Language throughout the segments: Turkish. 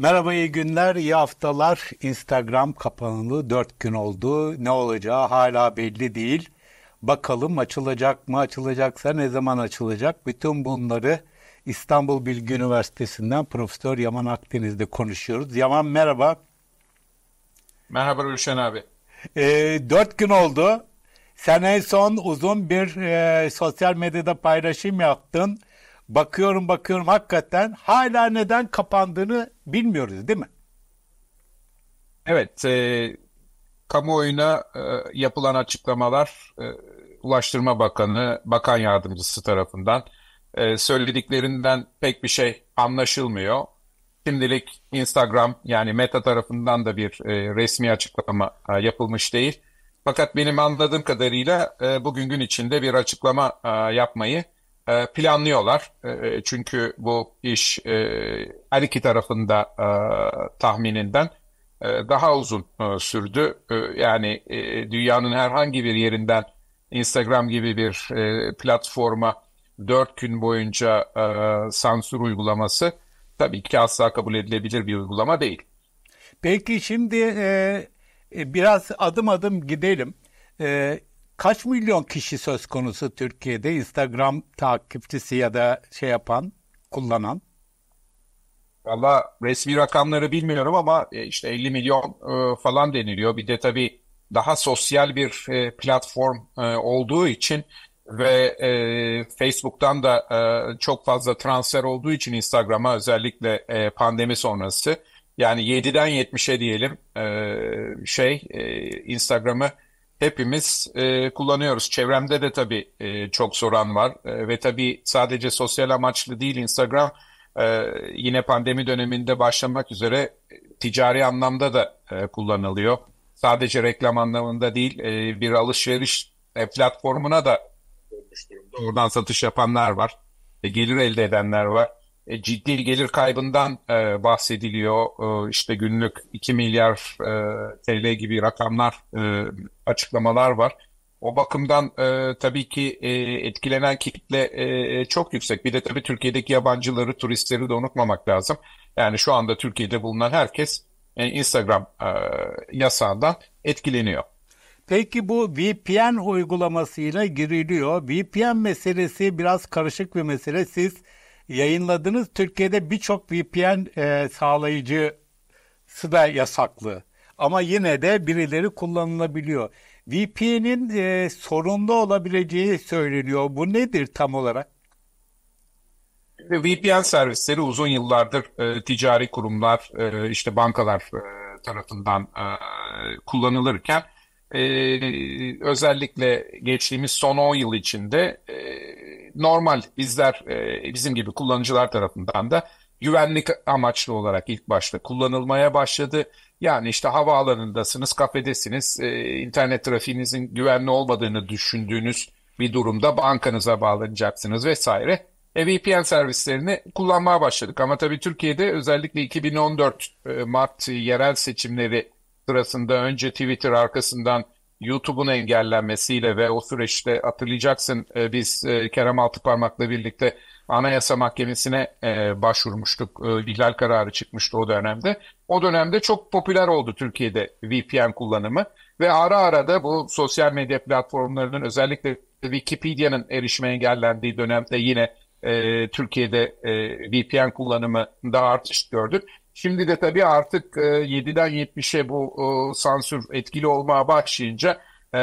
Merhaba, iyi günler, iyi haftalar. Instagram kapanılı 4 gün oldu. Ne olacağı hala belli değil. Bakalım açılacak mı, açılacaksa ne zaman açılacak? Bütün bunları İstanbul Bilgi Üniversitesi'nden Profesör Yaman Akdeniz'de konuşuyoruz. Yaman merhaba. Merhaba Rüşen abi. E, dört gün oldu. Sen en son uzun bir e, sosyal medyada paylaşım yaptın. Bakıyorum bakıyorum hakikaten hala neden kapandığını bilmiyoruz değil mi? Evet, e, kamuoyuna e, yapılan açıklamalar e, Ulaştırma Bakanı, Bakan Yardımcısı tarafından e, söylediklerinden pek bir şey anlaşılmıyor. Şimdilik Instagram yani Meta tarafından da bir e, resmi açıklama e, yapılmış değil. Fakat benim anladığım kadarıyla e, bugün gün içinde bir açıklama e, yapmayı planlıyorlar. E, çünkü bu iş e, her iki tarafında e, tahmininden e, daha uzun e, sürdü. E, yani e, dünyanın herhangi bir yerinden Instagram gibi bir e, platforma dört gün boyunca e, sansür uygulaması tabii ki asla kabul edilebilir bir uygulama değil. Peki şimdi e, e, biraz adım adım gidelim. E, kaç milyon kişi söz konusu Türkiye'de Instagram takipçisi ya da şey yapan, kullanan? Valla resmi rakamları bilmiyorum ama e, işte 50 milyon e, falan deniliyor. Bir de tabii daha sosyal bir e, platform olduğu için ve Facebook'tan da çok fazla transfer olduğu için Instagram'a özellikle pandemi sonrası yani 7'den 70'e diyelim şey e, Instagram'ı hepimiz e, kullanıyoruz. Çevremde de tabii e, çok soran var e, ve tabii sadece sosyal amaçlı değil Instagram e, yine pandemi döneminde başlamak üzere ticari anlamda da e, kullanılıyor. Sadece reklam anlamında değil e, bir alışveriş e, platformuna da Oradan satış yapanlar var. E, gelir elde edenler var. E, ciddi gelir kaybından e, bahsediliyor. E, işte günlük 2 milyar e, TL gibi rakamlar, e, açıklamalar var. O bakımdan e, tabii ki e, etkilenen kitle e, çok yüksek. Bir de tabii Türkiye'deki yabancıları, turistleri de unutmamak lazım. Yani şu anda Türkiye'de bulunan herkes e, Instagram e, yasağından etkileniyor. Peki bu VPN uygulamasıyla giriliyor. VPN meselesi biraz karışık bir mesele. Siz yayınladınız. Türkiye'de birçok VPN e, sağlayıcısı da yasaklı. Ama yine de birileri kullanılabiliyor. VPN'in e, sorunlu olabileceği söyleniyor. Bu nedir tam olarak? VPN servisleri uzun yıllardır e, ticari kurumlar, e, işte bankalar e, tarafından e, kullanılırken e, özellikle geçtiğimiz son 10 yıl içinde e, normal bizler e, bizim gibi kullanıcılar tarafından da güvenlik amaçlı olarak ilk başta kullanılmaya başladı. Yani işte havaalanındasınız, kafedesiniz, e, internet trafiğinizin güvenli olmadığını düşündüğünüz bir durumda bankanıza bağlanacaksınız vesaire. E, VPN servislerini kullanmaya başladık. Ama tabii Türkiye'de özellikle 2014 e, Mart yerel seçimleri sırasında önce Twitter arkasından YouTube'un engellenmesiyle ve o süreçte hatırlayacaksın e, biz e, Kerem Altıparmak'la birlikte Anayasa Mahkemesi'ne e, başvurmuştuk. E, kararı çıkmıştı o dönemde. O dönemde çok popüler oldu Türkiye'de VPN kullanımı ve ara ara da bu sosyal medya platformlarının özellikle Wikipedia'nın erişime engellendiği dönemde yine e, Türkiye'de e, VPN kullanımında artış gördük. Şimdi de tabii artık e, 7'den 70'e bu e, sansür etkili olmaya başlayınca e,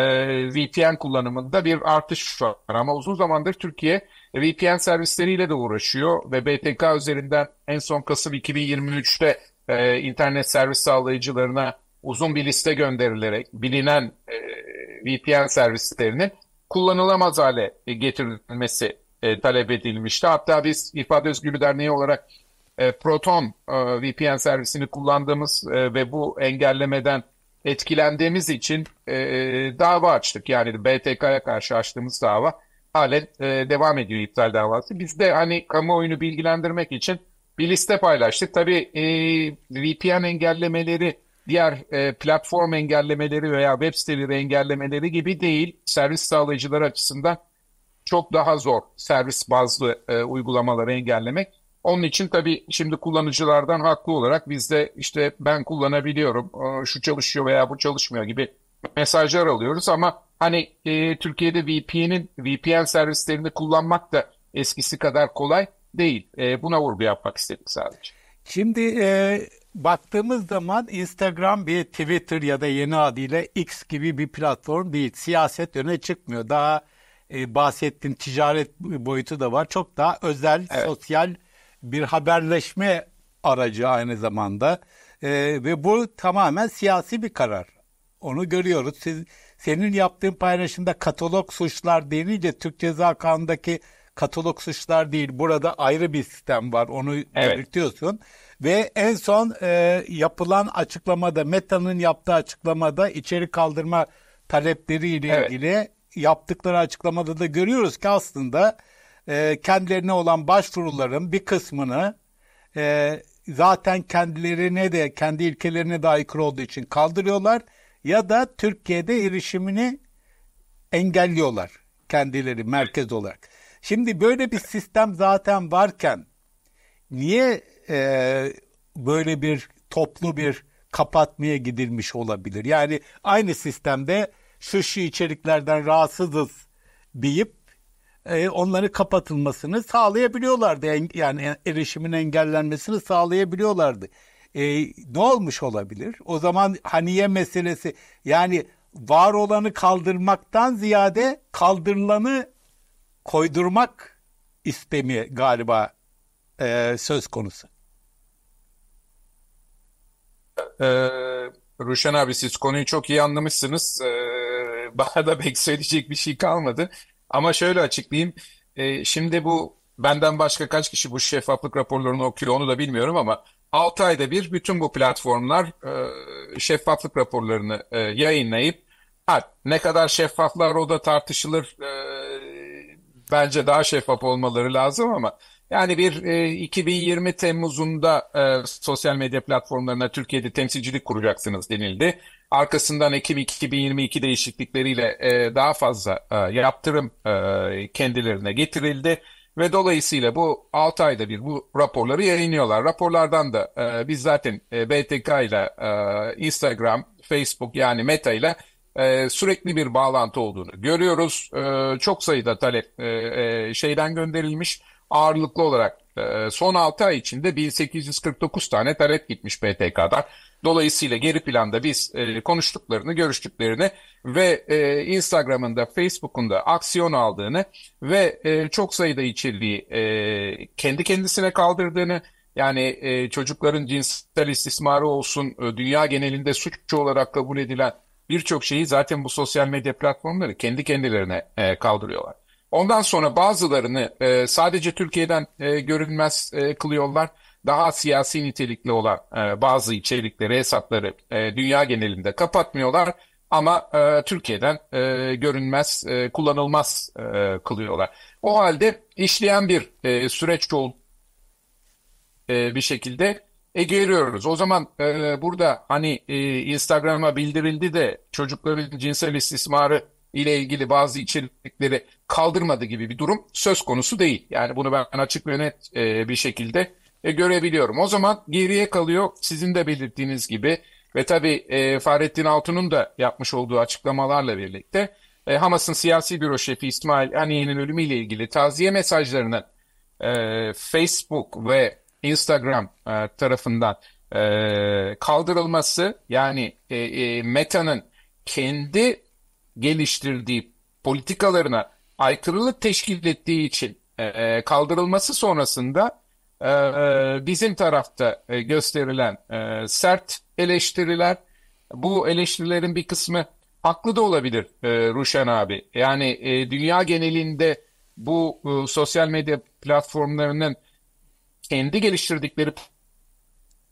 VPN kullanımında bir artış var. Ama uzun zamandır Türkiye VPN servisleriyle de uğraşıyor ve BTK üzerinden en son Kasım 2023'te e, internet servis sağlayıcılarına uzun bir liste gönderilerek bilinen e, VPN servislerinin kullanılamaz hale getirilmesi e, talep edilmişti. Hatta biz İfade Özgürlüğü Derneği olarak e, Proton e, VPN servisini kullandığımız e, ve bu engellemeden etkilendiğimiz için e, dava açtık. Yani BTK'ya karşı açtığımız dava halen e, devam ediyor iptal davası. Biz de hani kamuoyunu bilgilendirmek için bir liste paylaştık. Tabii VPN engellemeleri diğer platform engellemeleri veya web siteleri engellemeleri gibi değil. Servis sağlayıcıları açısından çok daha zor servis bazlı uygulamaları engellemek. Onun için tabii şimdi kullanıcılardan haklı olarak biz de işte ben kullanabiliyorum, şu çalışıyor veya bu çalışmıyor gibi mesajlar alıyoruz ama hani e, Türkiye'de VPN'in VPN servislerini kullanmak da eskisi kadar kolay değil. E, buna vurgu yapmak istedik sadece. Şimdi e, baktığımız zaman Instagram bir Twitter ya da yeni adıyla X gibi bir platform değil. Siyaset öne çıkmıyor. Daha e, bahsettiğin ticaret boyutu da var. Çok daha özel, evet. sosyal bir haberleşme aracı aynı zamanda. E, ve bu tamamen siyasi bir karar. Onu görüyoruz. Siz, senin yaptığın paylaşımda katalog suçlar denince Türk Ceza Kanunu'ndaki katalog suçlar değil. Burada ayrı bir sistem var. Onu evet. belirtiyorsun. Ve en son e, yapılan açıklamada Meta'nın yaptığı açıklamada içeri kaldırma talepleriyle evet. ilgili yaptıkları açıklamada da görüyoruz ki aslında e, kendilerine olan başvuruların bir kısmını e, zaten kendilerine de kendi ilkelerine de aykırı olduğu için kaldırıyorlar ya da Türkiye'de erişimini engelliyorlar kendileri merkez olarak. Şimdi böyle bir sistem zaten varken niye e, böyle bir toplu bir kapatmaya gidilmiş olabilir? Yani aynı sistemde şu şu içeriklerden rahatsızız deyip e, onları kapatılmasını sağlayabiliyorlardı. En, yani erişimin engellenmesini sağlayabiliyorlardı. E, ne olmuş olabilir? O zaman haniye meselesi yani var olanı kaldırmaktan ziyade kaldırılanı koydurmak istemi galiba e, söz konusu. Ee, Ruşen abi siz konuyu çok iyi anlamışsınız. Ee, bana da pek söyleyecek bir şey kalmadı. Ama şöyle açıklayayım. Ee, şimdi bu benden başka kaç kişi bu şeffaflık raporlarını okuyor onu da bilmiyorum ama 6 ayda bir bütün bu platformlar e, şeffaflık raporlarını e, yayınlayıp ha, ne kadar şeffaflar o da tartışılır. E, bence daha şeffaf olmaları lazım ama yani bir e, 2020 Temmuz'unda e, sosyal medya platformlarına Türkiye'de temsilcilik kuracaksınız denildi. Arkasından Ekim 2022 değişiklikleriyle e, daha fazla e, yaptırım e, kendilerine getirildi. Ve dolayısıyla bu 6 ayda bir bu raporları yayınlıyorlar. Raporlardan da e, biz zaten e, BTK ile e, Instagram, Facebook yani Meta ile e, sürekli bir bağlantı olduğunu görüyoruz. E, çok sayıda talep e, e, şeyden gönderilmiş ağırlıklı olarak son 6 ay içinde 1849 tane talep gitmiş BTK'dan. Dolayısıyla geri planda biz e, konuştuklarını, görüştüklerini ve e, Instagram'ın da Facebook'un da aksiyon aldığını ve e, çok sayıda içeriği kendi kendisine kaldırdığını yani çocukların cinsel istismarı olsun, dünya genelinde suç olarak kabul edilen birçok şeyi zaten bu sosyal medya platformları kendi kendilerine kaldırıyorlar. Ondan sonra bazılarını e, sadece Türkiye'den e, görünmez e, kılıyorlar. Daha siyasi nitelikli olan e, bazı içerikleri, hesapları e, dünya genelinde kapatmıyorlar. Ama e, Türkiye'den e, görünmez, e, kullanılmaz e, kılıyorlar. O halde işleyen bir e, süreç oldu e, bir şekilde e, görüyoruz. O zaman e, burada hani e, Instagram'a bildirildi de çocukların cinsel istismarı ile ilgili bazı içerikleri kaldırmadı gibi bir durum söz konusu değil. Yani bunu ben açık ve net e, bir şekilde e, görebiliyorum. O zaman geriye kalıyor sizin de belirttiğiniz gibi ve tabii e, Fahrettin Altun'un da yapmış olduğu açıklamalarla birlikte e, Hamas'ın siyasi büro şefi İsmail Haniye'nin ölümüyle ilgili taziye mesajlarının e, Facebook ve Instagram e, tarafından e, kaldırılması yani e, e, Meta'nın kendi geliştirdiği politikalarına aykırılık teşkil ettiği için e, kaldırılması sonrasında e, e, bizim tarafta e, gösterilen e, sert eleştiriler, bu eleştirilerin bir kısmı haklı da olabilir e, Ruşen abi. Yani e, dünya genelinde bu e, sosyal medya platformlarının kendi geliştirdikleri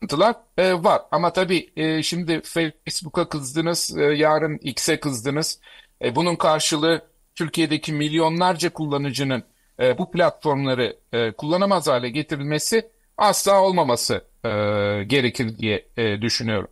sıkıntılar e, var. Ama tabii e, şimdi Facebook'a kızdınız, e, yarın X'e kızdınız. E, bunun karşılığı Türkiye'deki milyonlarca kullanıcının e, bu platformları e, kullanamaz hale getirilmesi asla olmaması e, gerekir diye e, düşünüyorum.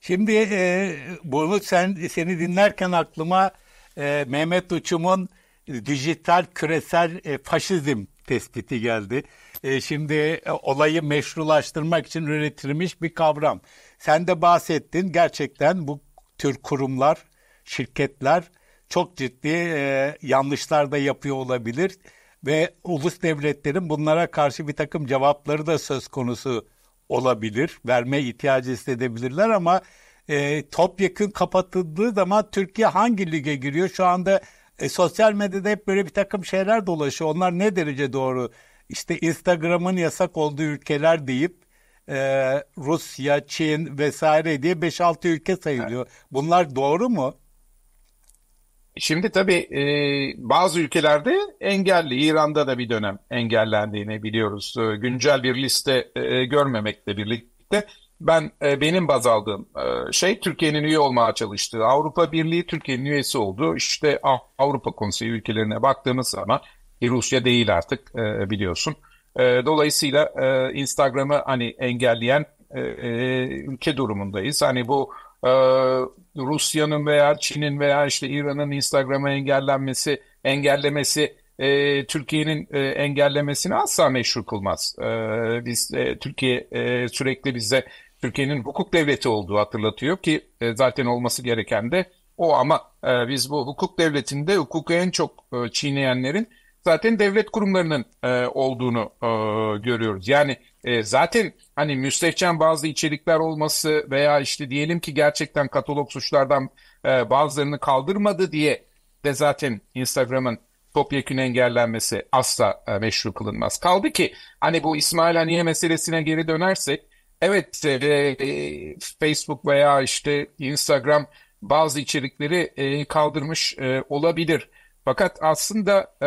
Şimdi e, bunu sen seni dinlerken aklıma e, Mehmet Uçum'un dijital küresel e, faşizm tespiti geldi. E, şimdi e, olayı meşrulaştırmak için üretilmiş bir kavram. Sen de bahsettin gerçekten bu tür kurumlar, şirketler çok ciddi e, yanlışlar da yapıyor olabilir ve ulus devletlerin bunlara karşı bir takım cevapları da söz konusu olabilir. Verme ihtiyacı hissedebilirler ama e, topyekun kapatıldığı zaman Türkiye hangi lige giriyor? Şu anda e, sosyal medyada hep böyle bir takım şeyler dolaşıyor. Onlar ne derece doğru? İşte Instagram'ın yasak olduğu ülkeler deyip e, Rusya, Çin vesaire diye 5-6 ülke sayılıyor. Bunlar doğru mu? Şimdi tabii e, bazı ülkelerde engelli, İran'da da bir dönem engellendiğini biliyoruz. E, güncel bir liste e, görmemekle birlikte ben e, benim baz aldığım e, şey Türkiye'nin üye olmaya çalıştığı Avrupa Birliği Türkiye'nin üyesi olduğu işte Avrupa Konseyi ülkelerine baktığımız zaman Rusya değil artık e, biliyorsun. E, dolayısıyla e, Instagram'ı hani engelleyen e, e, ülke durumundayız. Hani bu e, Rusya'nın veya Çin'in veya işte İran'ın Instagram'a engellenmesi, engellemesi e, Türkiye'nin e, engellemesini asla meşru kılmaz. E, biz e, Türkiye e, sürekli bize Türkiye'nin hukuk devleti olduğu hatırlatıyor ki e, zaten olması gereken de o ama e, biz bu hukuk devletinde hukuku en çok e, çiğneyenlerin zaten devlet kurumlarının e, olduğunu e, görüyoruz. Yani e, zaten hani müstehcen bazı içerikler olması veya işte diyelim ki gerçekten katalog suçlardan e, bazılarını kaldırmadı diye de zaten Instagram'ın topyekun engellenmesi asla e, meşru kılınmaz. Kaldı ki hani bu İsmail Haniye meselesine geri dönersek evet e, e, Facebook veya işte Instagram bazı içerikleri e, kaldırmış e, olabilir. Fakat aslında e,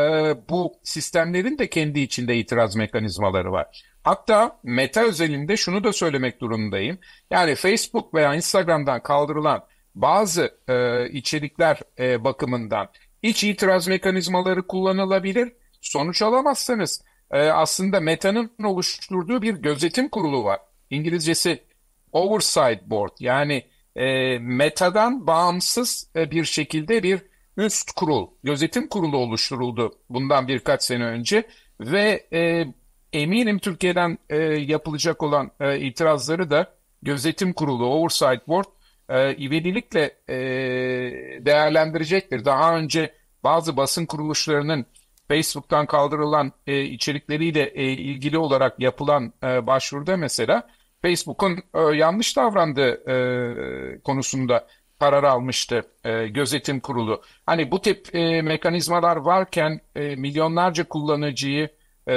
bu sistemlerin de kendi içinde itiraz mekanizmaları var. Hatta Meta özelinde şunu da söylemek durumundayım. Yani Facebook veya Instagram'dan kaldırılan bazı e, içerikler e, bakımından iç itiraz mekanizmaları kullanılabilir. Sonuç alamazsanız e, aslında Meta'nın oluşturduğu bir gözetim kurulu var. İngilizcesi Oversight Board yani e, Meta'dan bağımsız e, bir şekilde bir üst kurul, gözetim kurulu oluşturuldu bundan birkaç sene önce ve e, eminim Türkiye'den e, yapılacak olan e, itirazları da gözetim kurulu, oversight board e, ivedilikle e, değerlendirecektir. Daha önce bazı basın kuruluşlarının Facebook'tan kaldırılan e, içerikleriyle e, ilgili olarak yapılan e, başvuruda mesela Facebook'un e, yanlış davrandığı e, konusunda karar almıştı e, gözetim kurulu. Hani bu tip e, mekanizmalar varken e, milyonlarca kullanıcıyı e,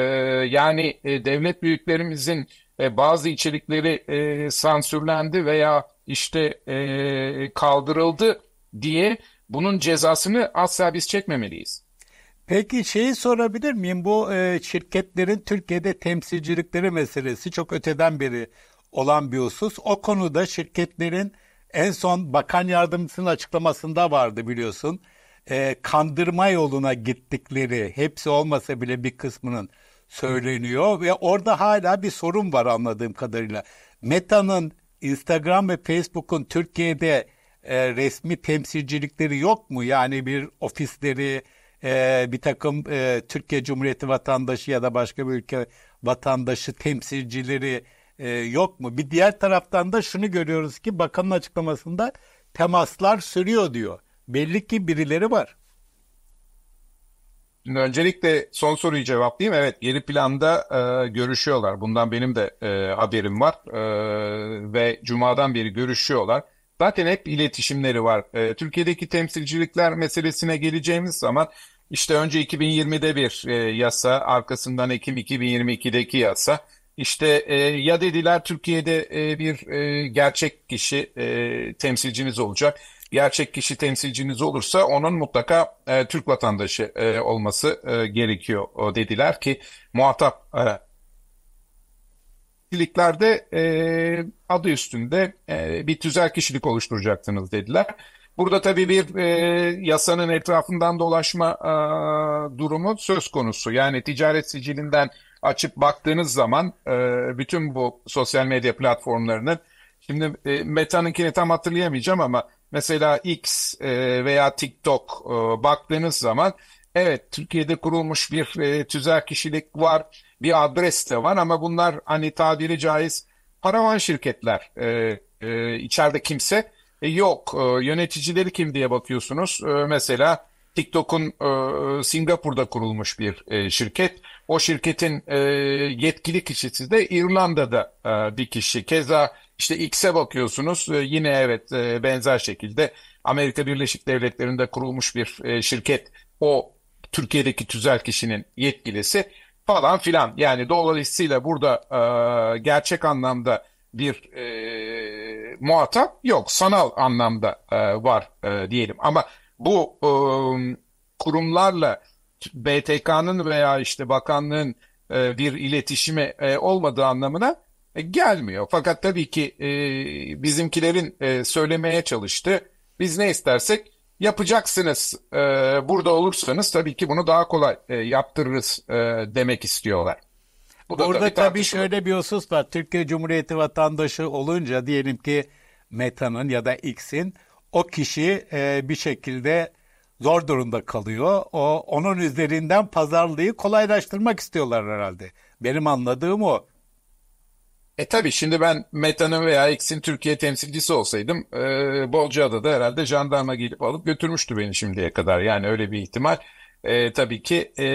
yani e, devlet büyüklerimizin e, bazı içerikleri e, sansürlendi veya işte e, kaldırıldı diye bunun cezasını asla biz çekmemeliyiz. Peki şeyi sorabilir miyim? Bu e, şirketlerin Türkiye'de temsilcilikleri meselesi çok öteden beri olan bir husus. O konuda şirketlerin en son bakan yardımcısının açıklamasında vardı biliyorsun. E, kandırma yoluna gittikleri hepsi olmasa bile bir kısmının söyleniyor ve orada hala bir sorun var anladığım kadarıyla. Meta'nın Instagram ve Facebook'un Türkiye'de e, resmi temsilcilikleri yok mu? Yani bir ofisleri, e, bir takım e, Türkiye Cumhuriyeti vatandaşı ya da başka bir ülke vatandaşı temsilcileri e, yok mu? Bir diğer taraftan da şunu görüyoruz ki bakanın açıklamasında temaslar sürüyor diyor. Belli ki birileri var. Şimdi öncelikle son soruyu cevaplayayım. Evet geri planda e, görüşüyorlar. Bundan benim de e, haberim var. E, ve Cuma'dan beri görüşüyorlar. Zaten hep iletişimleri var. E, Türkiye'deki temsilcilikler meselesine geleceğimiz zaman işte önce 2020'de bir e, yasa, arkasından Ekim 2022'deki yasa. İşte e, ya dediler Türkiye'de e, bir e, gerçek kişi e, temsilciniz olacak. Gerçek kişi temsilciniz olursa onun mutlaka e, Türk vatandaşı e, olması e, gerekiyor o dediler ki muhatap e, kişiliklerde e, adı üstünde e, bir tüzel kişilik oluşturacaksınız dediler. Burada tabii bir e, yasanın etrafından dolaşma e, durumu söz konusu. Yani ticaret sicilinden açıp baktığınız zaman e, bütün bu sosyal medya platformlarının şimdi e, Meta'nınkini tam hatırlayamayacağım ama mesela X e, veya TikTok e, baktığınız zaman evet Türkiye'de kurulmuş bir e, tüzel kişilik var, bir adres de var ama bunlar hani tabiri caiz paravan şirketler. E, e, içeride kimse e, yok. E, yöneticileri kim diye bakıyorsunuz. E, mesela TikTok'un e, Singapur'da kurulmuş bir e, şirket. O şirketin e, yetkili kişisi de İrlanda'da e, bir kişi. Keza işte X'e bakıyorsunuz e, yine evet e, benzer şekilde Amerika Birleşik Devletleri'nde kurulmuş bir e, şirket. O Türkiye'deki tüzel kişinin yetkilisi falan filan. Yani dolayısıyla burada e, gerçek anlamda bir e, muhatap yok. Sanal anlamda e, var e, diyelim. Ama bu e, kurumlarla BTK'nın veya işte bakanlığın e, bir iletişimi e, olmadığı anlamına e, gelmiyor. Fakat tabii ki e, bizimkilerin e, söylemeye çalıştığı biz ne istersek yapacaksınız. E, burada olursanız tabii ki bunu daha kolay e, yaptırırız e, demek istiyorlar. Bu Burada tabii, tabii şöyle bir husus var. Türkiye Cumhuriyeti vatandaşı olunca diyelim ki Meta'nın ya da X'in o kişi e, bir şekilde zor durumda kalıyor. O onun üzerinden pazarlığı kolaylaştırmak istiyorlar herhalde. Benim anladığım o. E tabii şimdi ben Meta'nın veya X'in Türkiye temsilcisi olsaydım e, Bolca'da da herhalde jandarma gelip alıp götürmüştü beni şimdiye kadar. Yani öyle bir ihtimal e, tabii ki e,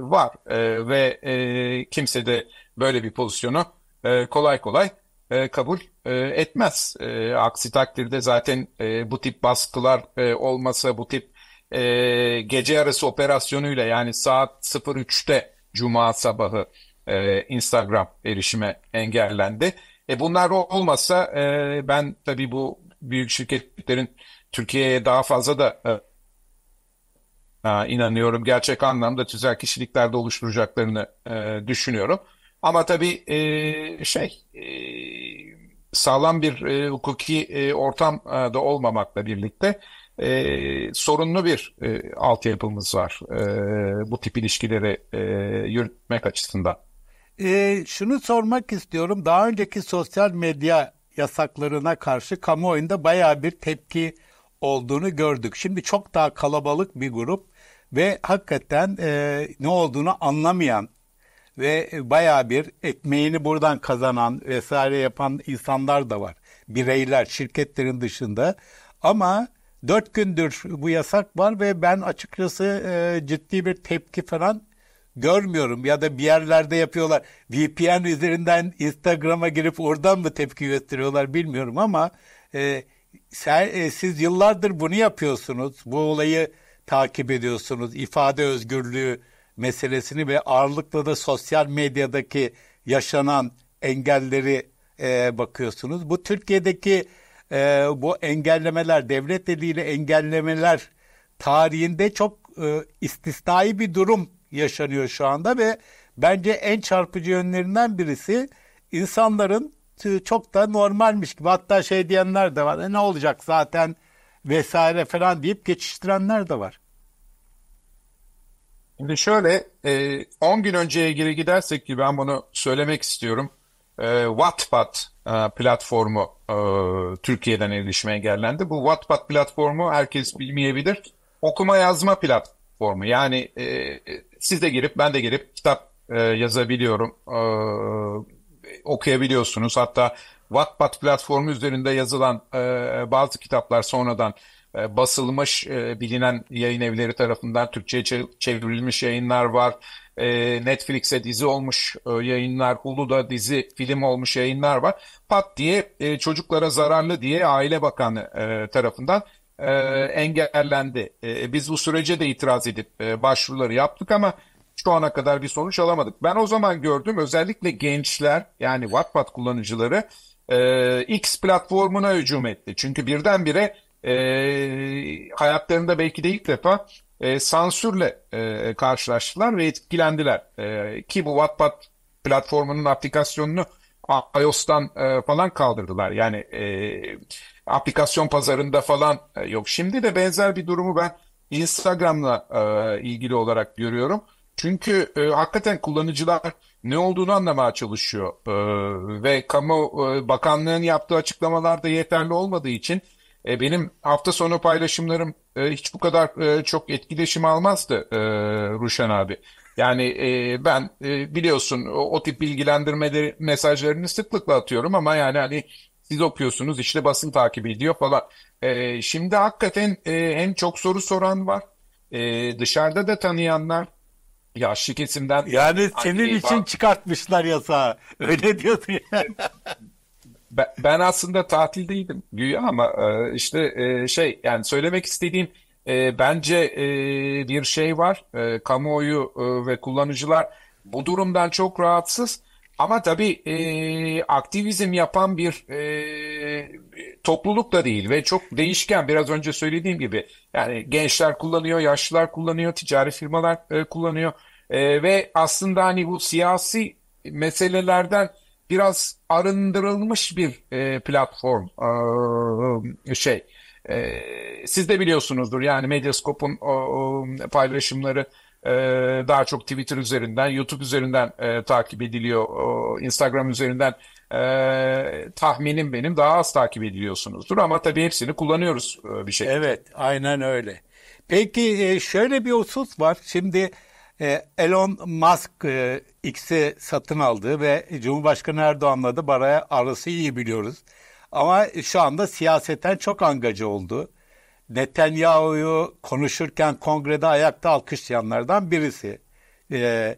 var e, ve e, kimse de böyle bir pozisyonu e, kolay kolay e, kabul etmez. E, aksi takdirde zaten e, bu tip baskılar e, olmasa bu tip e, gece yarısı operasyonuyla yani saat 03'te Cuma sabahı e, Instagram erişime engellendi. E, bunlar olmasa e, ben tabii bu büyük şirketlerin Türkiye'ye daha fazla da e, inanıyorum. Gerçek anlamda tüzel kişiliklerde oluşturacaklarını e, düşünüyorum. Ama tabii e, şey e, sağlam bir e, hukuki e, ortam e, olmamakla birlikte e, sorunlu bir e, altyapımız var e, bu tip ilişkileri e, yürütmek açısından. E, şunu sormak istiyorum. Daha önceki sosyal medya yasaklarına karşı kamuoyunda baya bir tepki olduğunu gördük. Şimdi çok daha kalabalık bir grup ve hakikaten e, ne olduğunu anlamayan ve baya bir ekmeğini buradan kazanan vesaire yapan insanlar da var. Bireyler şirketlerin dışında ama dört gündür bu yasak var ve ben açıkçası e, ciddi bir tepki falan görmüyorum ya da bir yerlerde yapıyorlar. VPN üzerinden Instagram'a girip oradan mı tepki gösteriyorlar bilmiyorum ama e, sen, e, siz yıllardır bunu yapıyorsunuz. Bu olayı takip ediyorsunuz. İfade özgürlüğü meselesini ve ağırlıkla da sosyal medyadaki yaşanan engelleri e, bakıyorsunuz. Bu Türkiye'deki e, bu engellemeler, devlet eliyle engellemeler tarihinde çok e, istisnai bir durum yaşanıyor şu anda ve bence en çarpıcı yönlerinden birisi insanların çok da normalmiş gibi hatta şey diyenler de var. E ne olacak zaten vesaire falan deyip geçiştirenler de var. Şimdi şöyle 10 e, gün önceye geri gidersek ki ben bunu söylemek istiyorum. E, Wattpad e, platformu Türkiye'den erişime engellendi. Bu Wattpad platformu herkes bilmeyebilir. Okuma yazma platformu. Yani siz de girip ben de girip kitap yazabiliyorum. Okuyabiliyorsunuz. Hatta Wattpad platformu üzerinde yazılan bazı kitaplar sonradan basılmış e, bilinen yayın evleri tarafından Türkçe'ye çevrilmiş yayınlar var. E, Netflix'e dizi olmuş yayınlar, Hulu'da dizi, film olmuş yayınlar var. Pat diye çocuklara zararlı diye Aile Bakanı tarafından engellendi. Biz bu sürece de itiraz edip başvuruları yaptık ama şu ana kadar bir sonuç alamadık. Ben o zaman gördüm özellikle gençler yani Wattpad kullanıcıları X platformuna hücum etti. Çünkü birdenbire e, hayatlarında belki de ilk defa e, sansürle e, karşılaştılar ve etkilendiler. E, ki bu Wattpad platformunun aplikasyonunu iOS'tan e, falan kaldırdılar. Yani e, aplikasyon pazarında falan e, yok. Şimdi de benzer bir durumu ben Instagram'la e, ilgili olarak görüyorum. Çünkü e, hakikaten kullanıcılar ne olduğunu anlamaya çalışıyor e, ve kamu e, bakanlığın yaptığı açıklamalar da yeterli olmadığı için E, benim hafta sonu paylaşımlarım e, hiç bu kadar e, çok etkileşim almazdı e, Ruşen abi. Yani e, ben e, biliyorsun o, o tip bilgilendirmeleri mesajlarını sıklıkla atıyorum ama yani hani siz okuyorsunuz işte basın takip ediyor falan. E, şimdi hakikaten e, en çok soru soran var. E, dışarıda da tanıyanlar yaşlı kesimden Yani senin için çıkartmışlar yasağı. Öyle diyordu ya. Ben, ben aslında tatildeydim güya ama e, işte e, şey yani söylemek istediğim e, bence bir şey var. Kamuoyu ve kullanıcılar bu durumdan çok rahatsız. Ama tabii e, aktivizm yapan bir e, topluluk da değil ve çok değişken. Biraz önce söylediğim gibi yani gençler kullanıyor, yaşlılar kullanıyor, ticari firmalar e, kullanıyor E, ve aslında hani bu siyasi meselelerden biraz arındırılmış bir e, platform e, şey. E, siz de biliyorsunuzdur yani Medyascope'un o, paylaşımları e, daha çok Twitter üzerinden, YouTube üzerinden e, takip ediliyor, o, Instagram üzerinden e, tahminim benim daha az takip ediliyorsunuzdur ama tabii hepsini kullanıyoruz e, bir şekilde. Evet, aynen öyle. Peki e, şöyle bir husus var. Şimdi Elon Musk e, X'i satın aldı ve Cumhurbaşkanı Erdoğan'la da baraya arası iyi biliyoruz. Ama şu anda siyaseten çok angacı oldu. Netanyahu'yu konuşurken kongrede ayakta alkışlayanlardan birisi. E,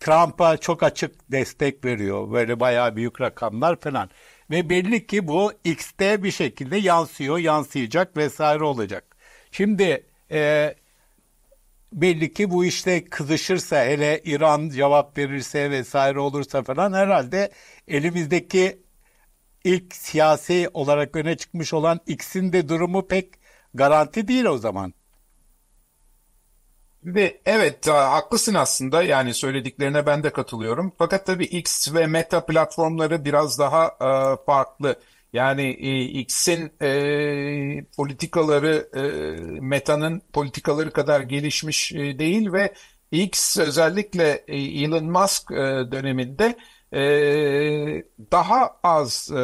Trump'a çok açık destek veriyor. Böyle bayağı büyük rakamlar falan. Ve belli ki bu X'te bir şekilde yansıyor, yansıyacak vesaire olacak. Şimdi e, belli ki bu işte kızışırsa hele İran cevap verirse vesaire olursa falan herhalde elimizdeki ilk siyasi olarak öne çıkmış olan X'in de durumu pek garanti değil o zaman. Ve evet haklısın aslında yani söylediklerine ben de katılıyorum. Fakat tabii X ve Meta platformları biraz daha e, farklı. Yani e, X'in e, politikaları e, Meta'nın politikaları kadar gelişmiş e, değil ve X özellikle e, Elon Musk e, döneminde e, daha az e,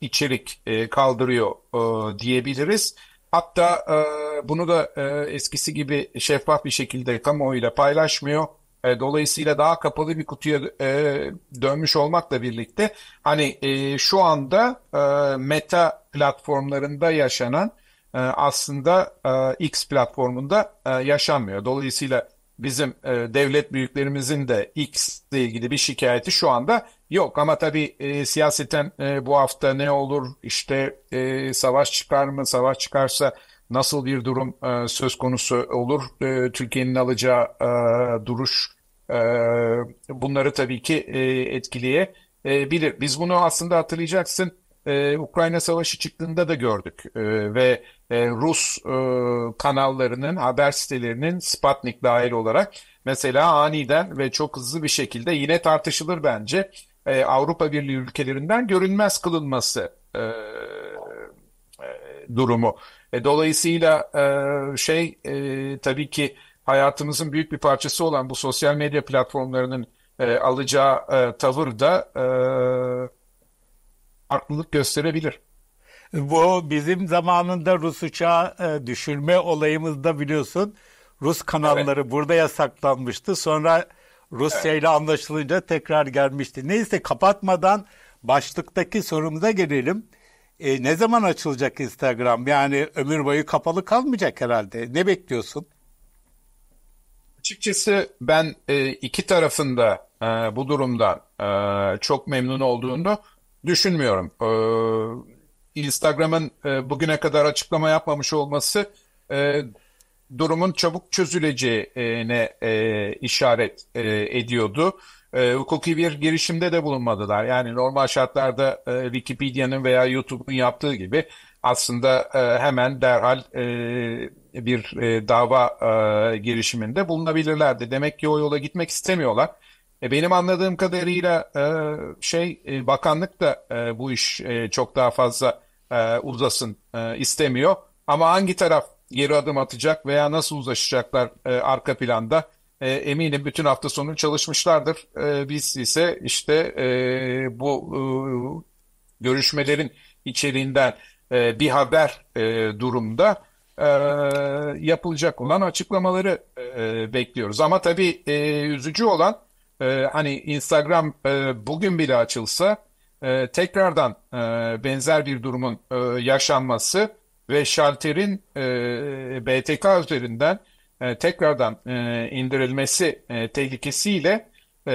içerik e, kaldırıyor e, diyebiliriz. Hatta e, bunu da e, eskisi gibi şeffaf bir şekilde kamuoyuyla paylaşmıyor. E, dolayısıyla daha kapalı bir kutuya e, dönmüş olmakla birlikte hani e, şu anda e, meta platformlarında yaşanan e, aslında e, X platformunda e, yaşanmıyor. Dolayısıyla bizim e, devlet büyüklerimizin de X ile ilgili bir şikayeti şu anda yok. Ama tabii e, siyaseten e, bu hafta ne olur işte e, savaş çıkar mı savaş çıkarsa nasıl bir durum e, söz konusu olur e, Türkiye'nin alacağı e, duruş bunları tabii ki etkileyebilir. Biz bunu aslında hatırlayacaksın Ukrayna Savaşı çıktığında da gördük ve Rus kanallarının haber sitelerinin Sputnik dahil olarak mesela aniden ve çok hızlı bir şekilde yine tartışılır bence Avrupa Birliği ülkelerinden görünmez kılınması durumu. E, dolayısıyla şey tabii ki hayatımızın büyük bir parçası olan bu sosyal medya platformlarının e, alacağı e, tavır da e, farklılık gösterebilir. Bu bizim zamanında Rus uçağı e, düşürme olayımızda biliyorsun Rus kanalları evet. burada yasaklanmıştı. Sonra Rusya ile evet. anlaşılınca tekrar gelmişti. Neyse kapatmadan başlıktaki sorumuza gelelim. E, ne zaman açılacak Instagram? Yani ömür boyu kapalı kalmayacak herhalde. Ne bekliyorsun? Açıkçası ben e, iki tarafında e, bu durumdan e, çok memnun olduğunu düşünmüyorum. E, Instagram'ın e, bugüne kadar açıklama yapmamış olması e, durumun çabuk çözüleceğine e, işaret e, ediyordu. E, hukuki bir girişimde de bulunmadılar. Yani normal şartlarda e, Wikipedia'nın veya YouTube'un yaptığı gibi aslında e, hemen derhal e, bir e, dava e, girişiminde bulunabilirlerdi. Demek ki o yola gitmek istemiyorlar. E, benim anladığım kadarıyla e, şey e, bakanlık da e, bu iş e, çok daha fazla e, uzasın e, istemiyor. Ama hangi taraf geri adım atacak veya nasıl uzlaşacaklar e, arka planda e, eminim bütün hafta sonu çalışmışlardır. E, biz ise işte e, bu e, görüşmelerin içeriğinden e, bir haber e, durumda e, yapılacak olan açıklamaları e, bekliyoruz. Ama tabii e, üzücü olan e, hani Instagram e, bugün bile açılsa e, tekrardan e, benzer bir durumun e, yaşanması ve şalterin e, BTK üzerinden e, tekrardan e, indirilmesi e, tehlikesiyle e,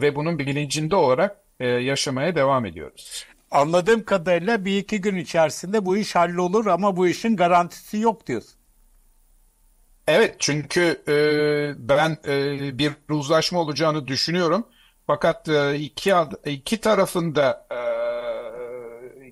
ve bunun bilincinde olarak e, yaşamaya devam ediyoruz. Anladığım kadarıyla bir iki gün içerisinde bu iş hallolur ama bu işin garantisi yok diyorsun. Evet çünkü e, ben e, bir uzlaşma olacağını düşünüyorum. Fakat e, iki, iki tarafında e,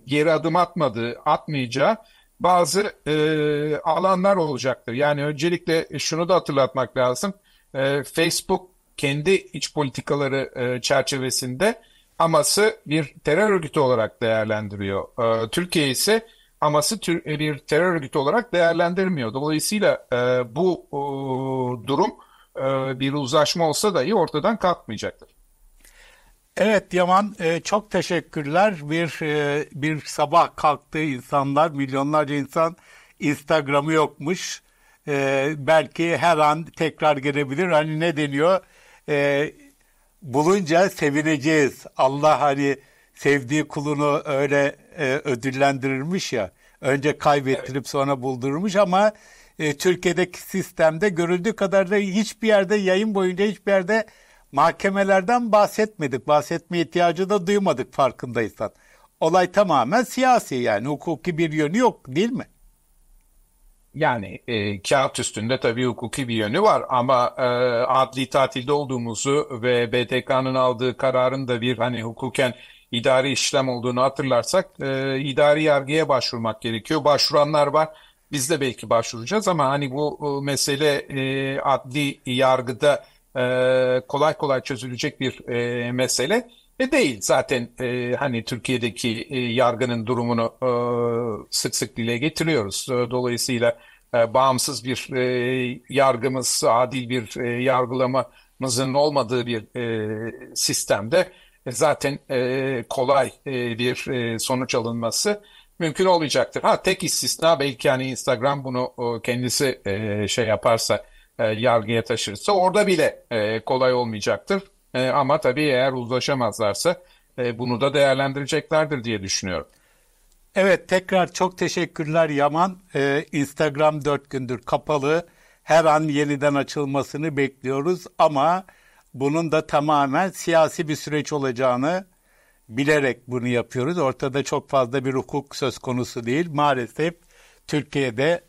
geri adım atmadığı, atmayacağı bazı e, alanlar olacaktır. Yani öncelikle şunu da hatırlatmak lazım. E, Facebook kendi iç politikaları e, çerçevesinde Hamas'ı bir terör örgütü olarak değerlendiriyor. E, Türkiye ise Hamas'ı tür- bir terör örgütü olarak değerlendirmiyor. Dolayısıyla e, bu e, durum e, bir uzlaşma olsa dahi ortadan kalkmayacaktır. Evet Yaman e, çok teşekkürler. Bir e, bir sabah kalktığı insanlar milyonlarca insan Instagram'ı yokmuş. E, belki her an tekrar gelebilir. Hani ne deniyor? E, bulunca sevineceğiz. Allah hani sevdiği kulunu öyle e, ödüllendirirmiş ya. Önce kaybettirip sonra buldurmuş ama e, Türkiye'deki sistemde görüldüğü kadarıyla hiçbir yerde yayın boyunca hiçbir yerde mahkemelerden bahsetmedik. Bahsetme ihtiyacı da duymadık farkındaysan. Olay tamamen siyasi yani hukuki bir yönü yok değil mi? Yani e, kağıt üstünde tabii hukuki bir yönü var ama e, adli tatilde olduğumuzu ve BTK'nın aldığı kararın da bir hani hukuken idari işlem olduğunu hatırlarsak e, idari yargıya başvurmak gerekiyor. Başvuranlar var. Biz de belki başvuracağız ama hani bu e, mesele e, adli yargıda e, kolay kolay çözülecek bir e, mesele e, değil. Zaten e, hani Türkiye'deki e, yargının durumunu e, sık sık dile getiriyoruz. E, Dolayısıyla e, bağımsız bir e, yargımız, adil bir e, yargılamamızın olmadığı bir e, sistemde e, zaten e, kolay e, bir e, sonuç alınması mümkün olacaktır. Ha tek istisna belki hani Instagram bunu e, kendisi e, şey yaparsa e, yargıya taşırsa orada bile e, kolay olmayacaktır. E, ama tabii eğer uzlaşamazlarsa e, bunu da değerlendireceklerdir diye düşünüyorum. Evet tekrar çok teşekkürler Yaman. Ee, Instagram dört gündür kapalı. Her an yeniden açılmasını bekliyoruz ama bunun da tamamen siyasi bir süreç olacağını bilerek bunu yapıyoruz. Ortada çok fazla bir hukuk söz konusu değil. Maalesef Türkiye'de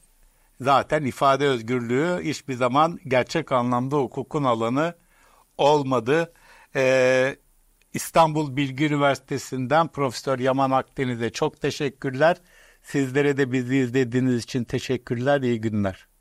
zaten ifade özgürlüğü hiçbir zaman gerçek anlamda hukukun alanı olmadı. Ee, İstanbul Bilgi Üniversitesi'nden Profesör Yaman Akdeniz'e çok teşekkürler. Sizlere de bizi izlediğiniz için teşekkürler. İyi günler.